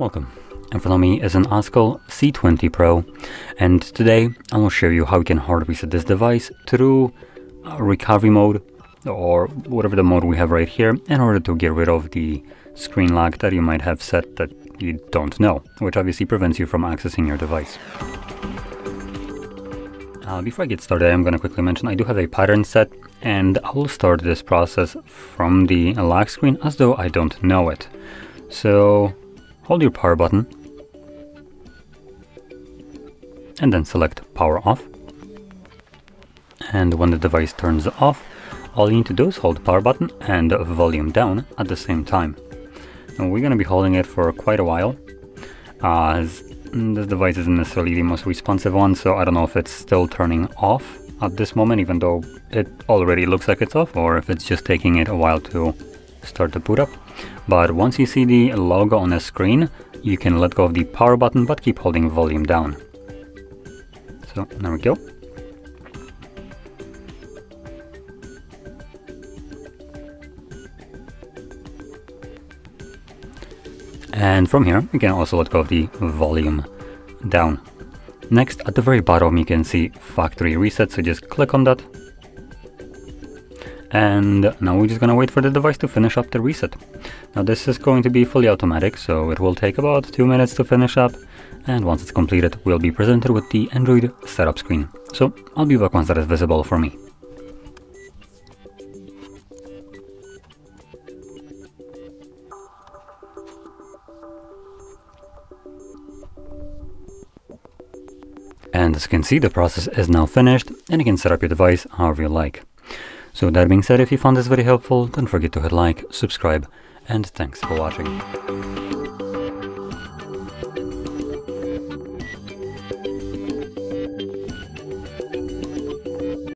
Welcome. Front of me is an OSCAL C20 Pro and today I will show you how you can hard reset this device through recovery mode or whatever the mode we have right here in order to get rid of the screen lock that you might have set that you don't know, which obviously prevents you from accessing your device. Uh, before I get started, I'm going to quickly mention I do have a pattern set and I will start this process from the lock screen as though I don't know it. So hold your power button and then select power off. And when the device turns off, all you need to do is hold the power button and volume down at the same time. And we're going to be holding it for quite a while as this device isn't necessarily the most responsive one, so I don't know if it's still turning off at this moment, even though it already looks like it's off, or if it's just taking it a while to start to boot up. But once you see the logo on the screen, you can let go of the power button but keep holding volume down. So there we go. And from here, you can also let go of the volume down. Next, at the very bottom, you can see factory reset, so just click on that and now we're just gonna wait for the device to finish up the reset. Now this is going to be fully automatic, so it will take about two minutes to finish up, and once it's completed, we'll be presented with the Android setup screen. So I'll be back once that is visible for me. And as you can see, the process is now finished, and you can set up your device however you like. So that being said, if you found this very helpful, don't forget to hit like, subscribe, and thanks for watching.